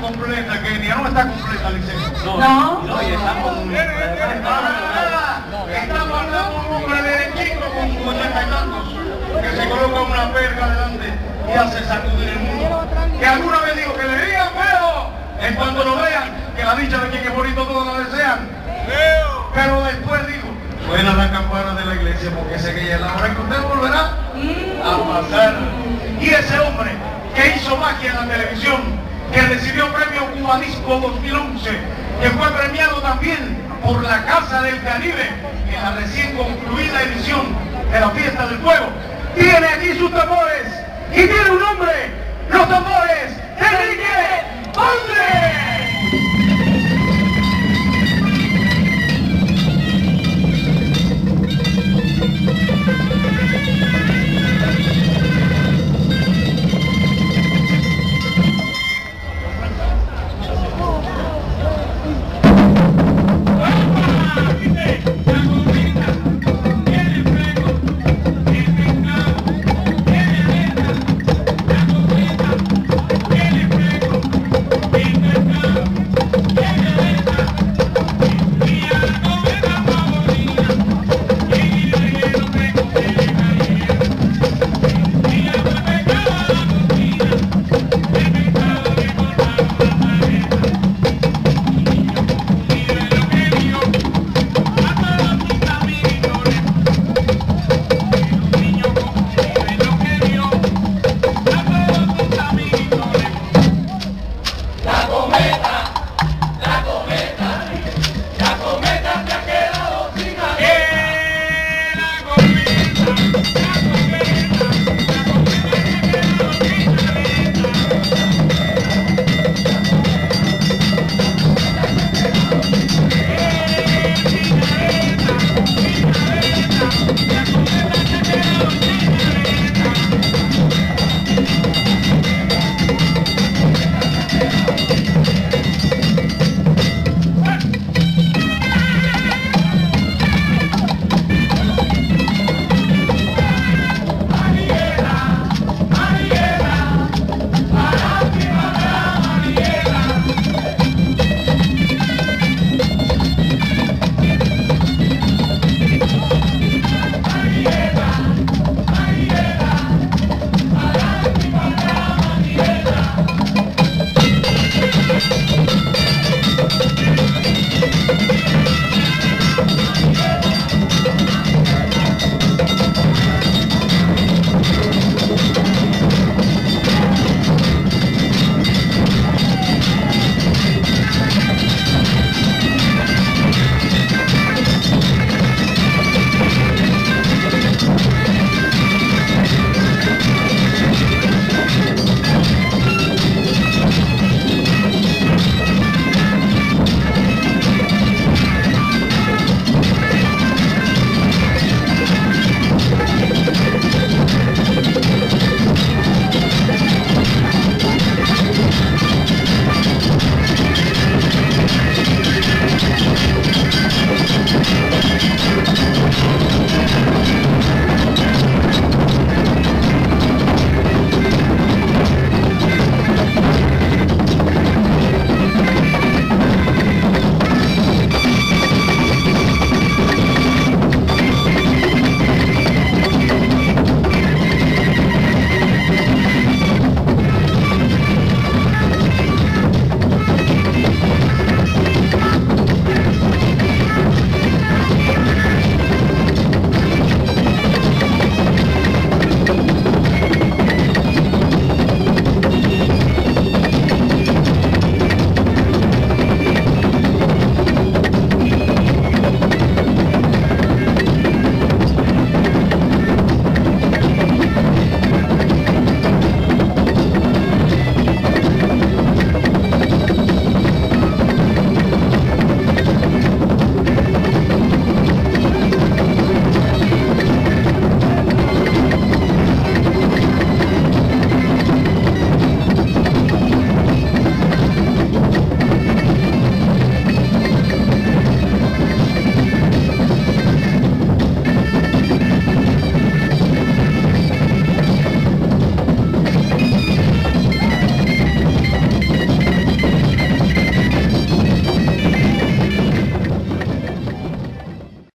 completa, Kenia, no está completa, licencia. No, No. no, y estamos... Estamos hablando de un hombre derechito con sus ochenta y tantos, que se coloca una perga delante y hace sacudir el mundo. Que alguna vez dijo que le digan feo, en cuanto lo vean, que la dicha de quien es bonito todos lo desean. Pero después dijo, suena la campana de la iglesia porque sé que ya es la hora que usted volverá a pasar. Y ese hombre que hizo magia en la televisión, que recibió premio Cubanismo 2011, que fue premiado también por la Casa del Caribe en la recién concluida edición de la Fiesta del Fuego, tiene aquí sus tambores y tiene un nombre,